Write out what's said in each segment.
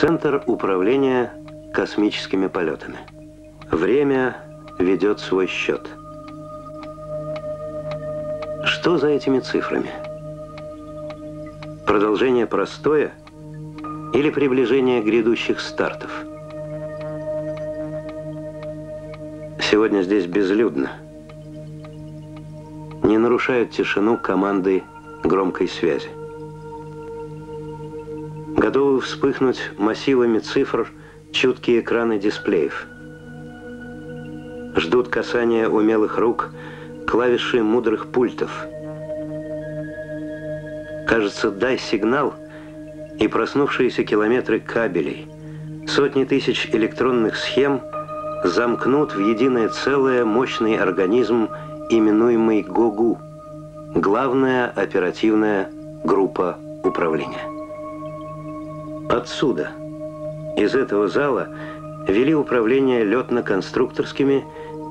Центр управления космическими полетами. Время ведет свой счет. Что за этими цифрами? Продолжение простое или приближение грядущих стартов? Сегодня здесь безлюдно. Не нарушают тишину команды громкой связи. Готовы вспыхнуть массивами цифр чуткие экраны дисплеев. Ждут касания умелых рук клавиши мудрых пультов. Кажется, дай сигнал, и проснувшиеся километры кабелей, сотни тысяч электронных схем – замкнут в единое целое мощный организм, именуемый ГОГУ, главная оперативная группа управления. Отсюда, из этого зала, вели управление летно-конструкторскими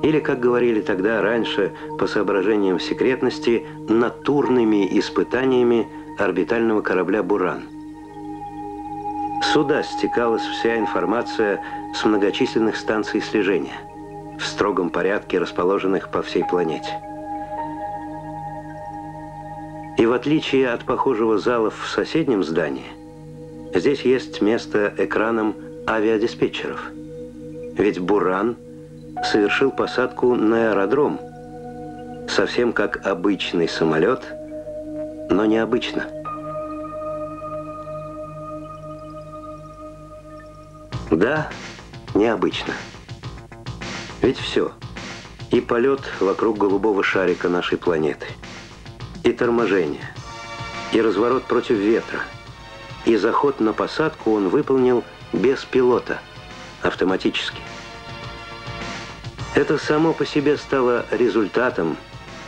или, как говорили тогда раньше, по соображениям секретности, натурными испытаниями орбитального корабля «Буран». Сюда стекалась вся информация с многочисленных станций слежения, в строгом порядке расположенных по всей планете. И в отличие от похожего зала в соседнем здании, здесь есть место экранам авиадиспетчеров. Ведь «Буран» совершил посадку на аэродром, совсем как обычный самолет, но необычно – Да, необычно. Ведь все. И полет вокруг голубого шарика нашей планеты, и торможение, и разворот против ветра, и заход на посадку он выполнил без пилота, автоматически. Это само по себе стало результатом,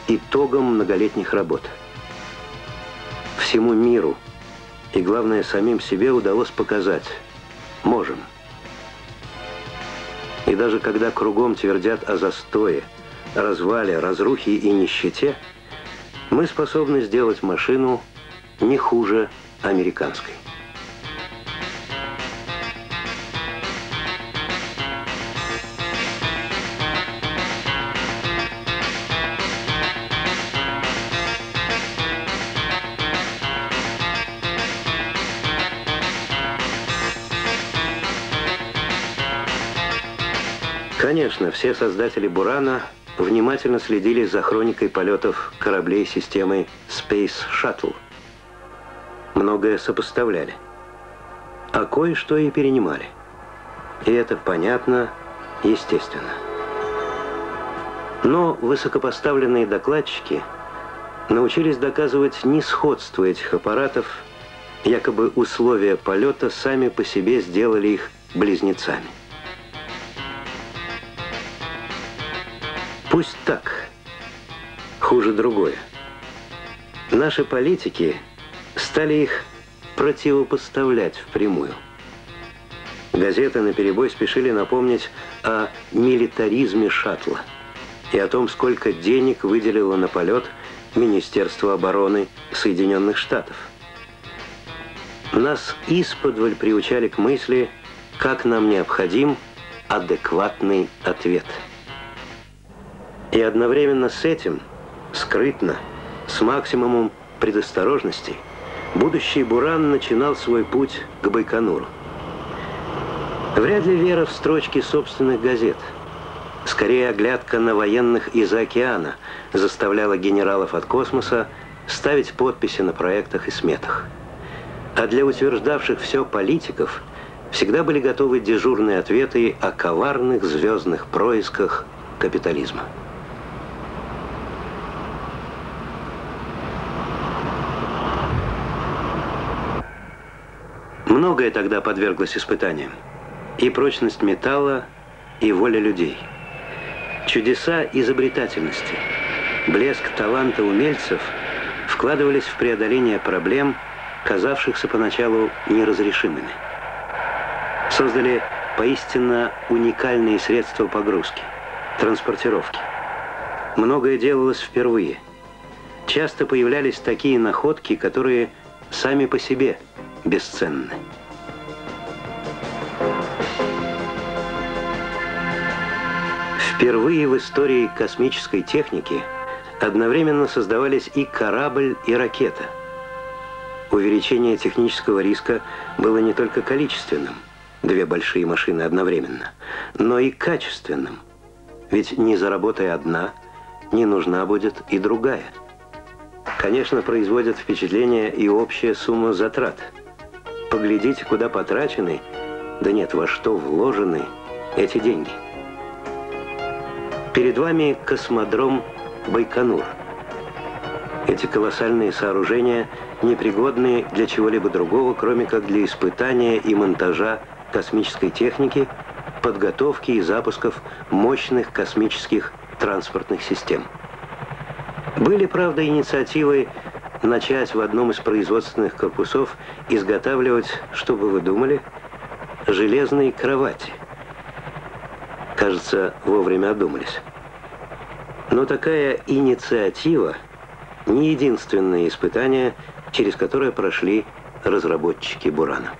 итогом многолетних работ. Всему миру и, главное, самим себе удалось показать – можем – и даже когда кругом твердят о застое, развале, разрухе и нищете, мы способны сделать машину не хуже американской. Конечно, все создатели «Бурана» внимательно следили за хроникой полетов кораблей системы Space Shuttle. Многое сопоставляли. А кое-что и перенимали. И это понятно, естественно. Но высокопоставленные докладчики научились доказывать несходство этих аппаратов, якобы условия полета сами по себе сделали их близнецами. Пусть так. Хуже другое. Наши политики стали их противопоставлять впрямую. Газеты на перебой спешили напомнить о милитаризме шаттла и о том, сколько денег выделило на полет Министерство обороны Соединенных Штатов. Нас исподволь приучали к мысли, как нам необходим адекватный ответ – и одновременно с этим, скрытно, с максимумом предосторожности, будущий Буран начинал свой путь к Байконуру. Вряд ли вера в строчки собственных газет. Скорее, оглядка на военных из океана заставляла генералов от космоса ставить подписи на проектах и сметах. А для утверждавших все политиков всегда были готовы дежурные ответы о коварных звездных происках капитализма. Многое тогда подверглось испытаниям. И прочность металла, и воля людей. Чудеса изобретательности, блеск таланта умельцев вкладывались в преодоление проблем, казавшихся поначалу неразрешимыми. Создали поистинно уникальные средства погрузки, транспортировки. Многое делалось впервые. Часто появлялись такие находки, которые сами по себе – бесценны. Впервые в истории космической техники одновременно создавались и корабль, и ракета. Увеличение технического риска было не только количественным, две большие машины одновременно, но и качественным. Ведь не заработая одна, не нужна будет и другая. Конечно, производят впечатление и общая сумма затрат. Поглядите, куда потрачены, да нет, во что вложены эти деньги. Перед вами космодром Байконур. Эти колоссальные сооружения непригодные для чего-либо другого, кроме как для испытания и монтажа космической техники, подготовки и запусков мощных космических транспортных систем. Были, правда, инициативы начать в одном из производственных корпусов изготавливать, что бы вы думали, железные кровати. Кажется, вовремя одумались. Но такая инициатива не единственное испытание, через которое прошли разработчики Бурана.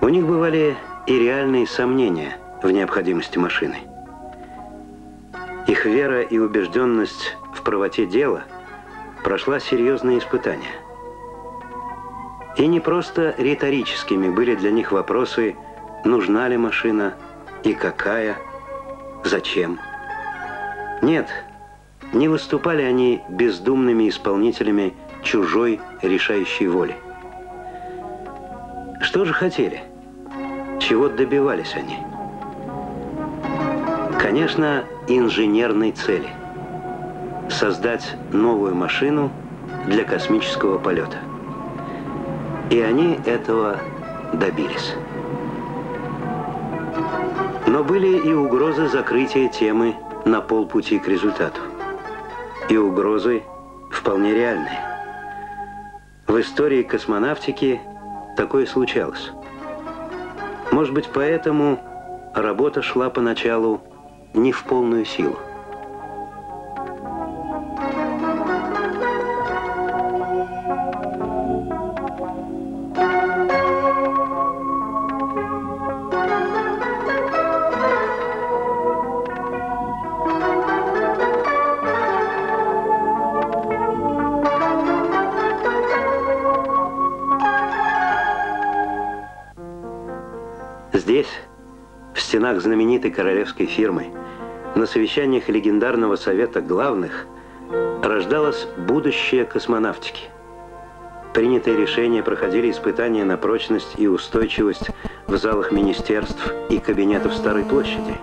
У них бывали и реальные сомнения в необходимости машины. Их вера и убежденность в правоте дела прошла серьезные испытания. И не просто риторическими были для них вопросы нужна ли машина и какая, зачем. Нет, не выступали они бездумными исполнителями чужой решающей воли. Что же хотели? Чего добивались они? Конечно, инженерной цели. Создать новую машину для космического полета. И они этого добились. Но были и угрозы закрытия темы на полпути к результату. И угрозы вполне реальные. В истории космонавтики такое случалось. Может быть, поэтому работа шла поначалу не в полную силу. В стенах знаменитой королевской фирмы, на совещаниях легендарного совета главных, рождалось будущее космонавтики. Принятые решения проходили испытания на прочность и устойчивость в залах министерств и кабинетов Старой площади.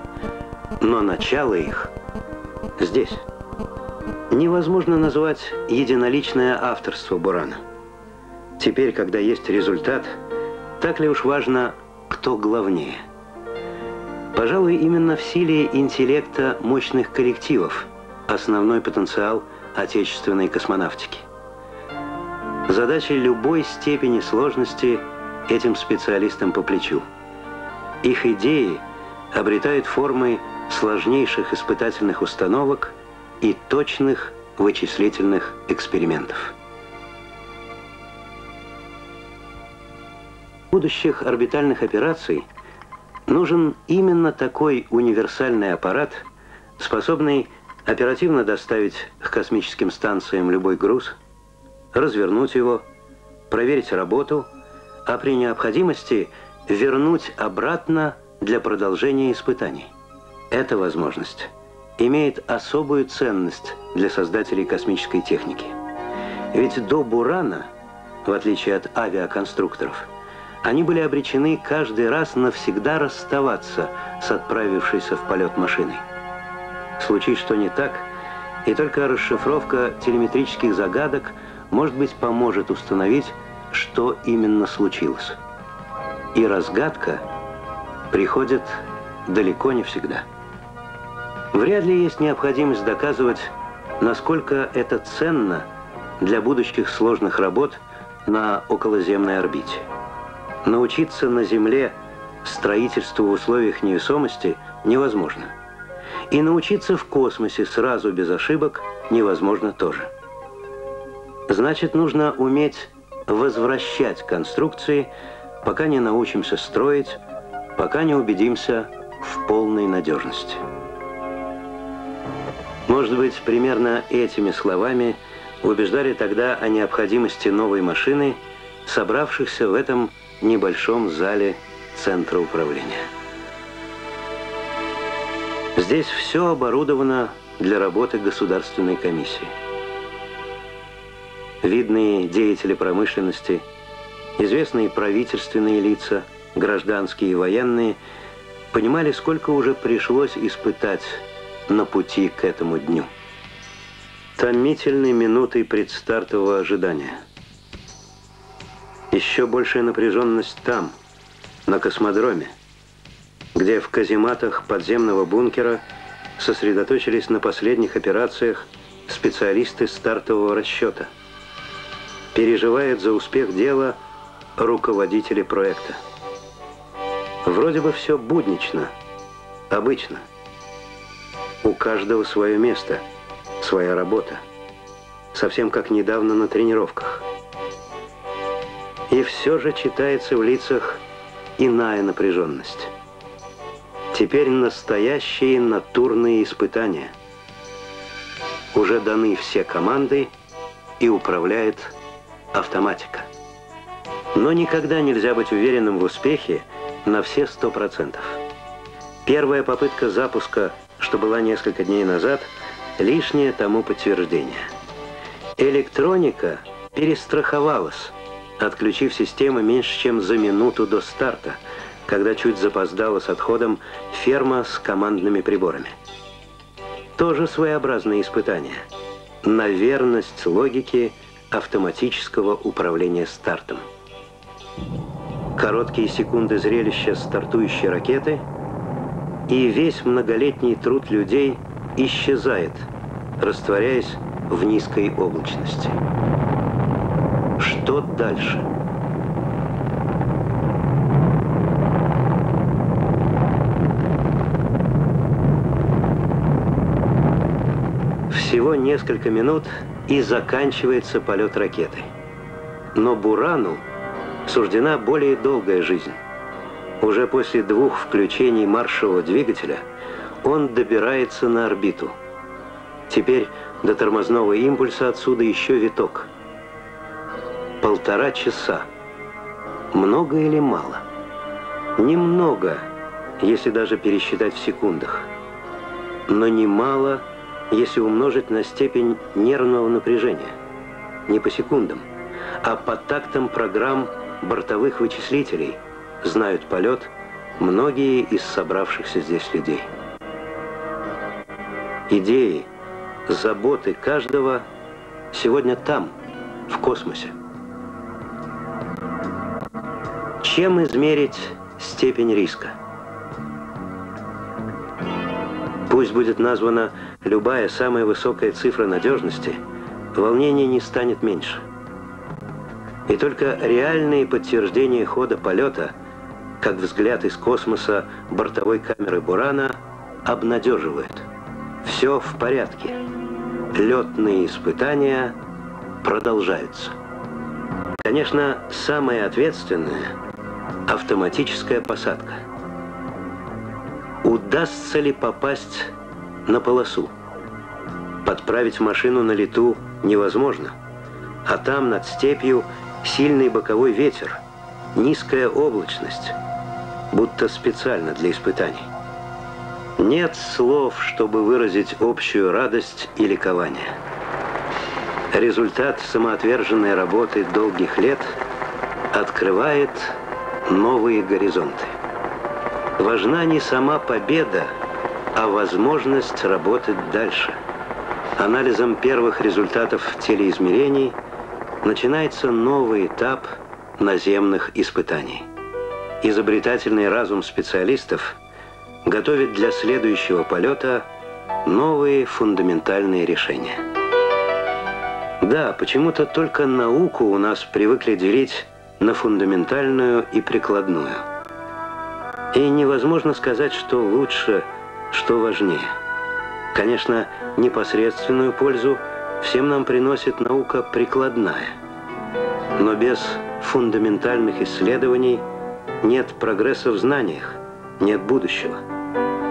Но начало их здесь. Невозможно назвать единоличное авторство Бурана. Теперь, когда есть результат, так ли уж важно кто главнее. Пожалуй, именно в силе интеллекта мощных коллективов основной потенциал отечественной космонавтики. Задачи любой степени сложности этим специалистам по плечу. Их идеи обретают формы сложнейших испытательных установок и точных вычислительных экспериментов. будущих орбитальных операций нужен именно такой универсальный аппарат, способный оперативно доставить к космическим станциям любой груз, развернуть его, проверить работу, а при необходимости вернуть обратно для продолжения испытаний. Эта возможность имеет особую ценность для создателей космической техники. Ведь до Бурана, в отличие от авиаконструкторов, они были обречены каждый раз навсегда расставаться с отправившейся в полет машиной. Случись что не так, и только расшифровка телеметрических загадок, может быть, поможет установить, что именно случилось. И разгадка приходит далеко не всегда. Вряд ли есть необходимость доказывать, насколько это ценно для будущих сложных работ на околоземной орбите. Научиться на Земле строительству в условиях невесомости невозможно. И научиться в космосе сразу без ошибок невозможно тоже. Значит, нужно уметь возвращать конструкции, пока не научимся строить, пока не убедимся в полной надежности. Может быть, примерно этими словами убеждали тогда о необходимости новой машины, собравшихся в этом небольшом зале Центра управления. Здесь все оборудовано для работы Государственной комиссии. Видные деятели промышленности, известные правительственные лица, гражданские и военные, понимали, сколько уже пришлось испытать на пути к этому дню. Томительной минутой предстартового ожидания. Еще большая напряженность там, на космодроме, где в казематах подземного бункера сосредоточились на последних операциях специалисты стартового расчета. Переживает за успех дела руководители проекта. Вроде бы все буднично, обычно. У каждого свое место, своя работа. Совсем как недавно на тренировках. И все же читается в лицах иная напряженность. Теперь настоящие натурные испытания. Уже даны все команды и управляет автоматика. Но никогда нельзя быть уверенным в успехе на все сто процентов. Первая попытка запуска, что была несколько дней назад, лишнее тому подтверждение. Электроника перестраховалась, отключив систему меньше, чем за минуту до старта – когда чуть запоздала с отходом ферма с командными приборами. Тоже своеобразное испытание на верность логики автоматического управления стартом. Короткие секунды зрелища стартующей ракеты, и весь многолетний труд людей исчезает, растворяясь в низкой облачности. Что дальше? Всего несколько минут и заканчивается полет ракеты. Но Бурану суждена более долгая жизнь. Уже после двух включений маршевого двигателя он добирается на орбиту. Теперь до тормозного импульса отсюда еще виток. Полтора часа. Много или мало? Немного, если даже пересчитать в секундах. Но немало если умножить на степень нервного напряжения. Не по секундам, а по тактам программ бортовых вычислителей знают полет многие из собравшихся здесь людей. Идеи, заботы каждого сегодня там, в космосе. Чем измерить степень риска? Пусть будет названа любая самая высокая цифра надежности, волнение не станет меньше. И только реальные подтверждения хода полета, как взгляд из космоса бортовой камеры Бурана, обнадеживают. Все в порядке. Летные испытания продолжаются. Конечно, самое ответственное – автоматическая посадка – Удастся ли попасть на полосу? Подправить машину на лету невозможно. А там, над степью, сильный боковой ветер, низкая облачность, будто специально для испытаний. Нет слов, чтобы выразить общую радость и ликование. Результат самоотверженной работы долгих лет открывает новые горизонты. Важна не сама победа, а возможность работать дальше. Анализом первых результатов телеизмерений начинается новый этап наземных испытаний. Изобретательный разум специалистов готовит для следующего полета новые фундаментальные решения. Да, почему-то только науку у нас привыкли делить на фундаментальную и прикладную – и невозможно сказать, что лучше, что важнее. Конечно, непосредственную пользу всем нам приносит наука прикладная. Но без фундаментальных исследований нет прогресса в знаниях, нет будущего.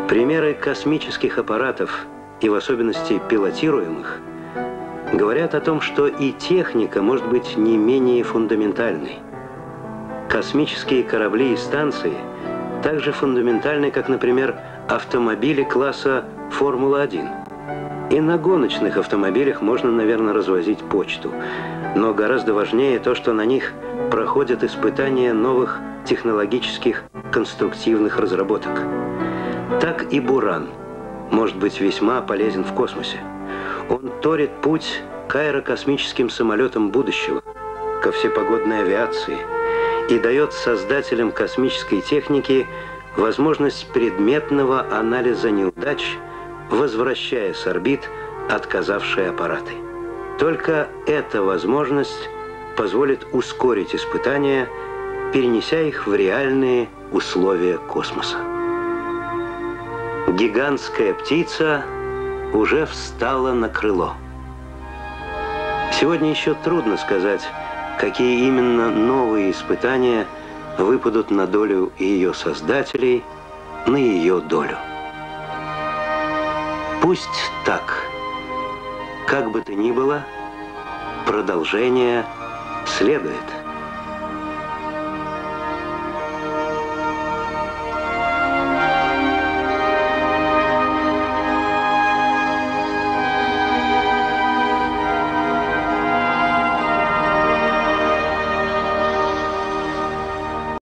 Примеры космических аппаратов, и в особенности пилотируемых, говорят о том, что и техника может быть не менее фундаментальной. Космические корабли и станции также фундаментальны, как, например, автомобили класса Формула-1. И на гоночных автомобилях можно, наверное, развозить почту. Но гораздо важнее то, что на них проходят испытания новых технологических конструктивных разработок. Так и Буран может быть весьма полезен в космосе. Он торит путь к аэрокосмическим самолетам будущего, ко всепогодной авиации и дает создателям космической техники возможность предметного анализа неудач, возвращая с орбит отказавшие аппараты. Только эта возможность позволит ускорить испытания, перенеся их в реальные условия космоса. Гигантская птица уже встала на крыло. Сегодня еще трудно сказать, какие именно новые испытания выпадут на долю ее создателей, на ее долю. Пусть так. Как бы то ни было, продолжение следует.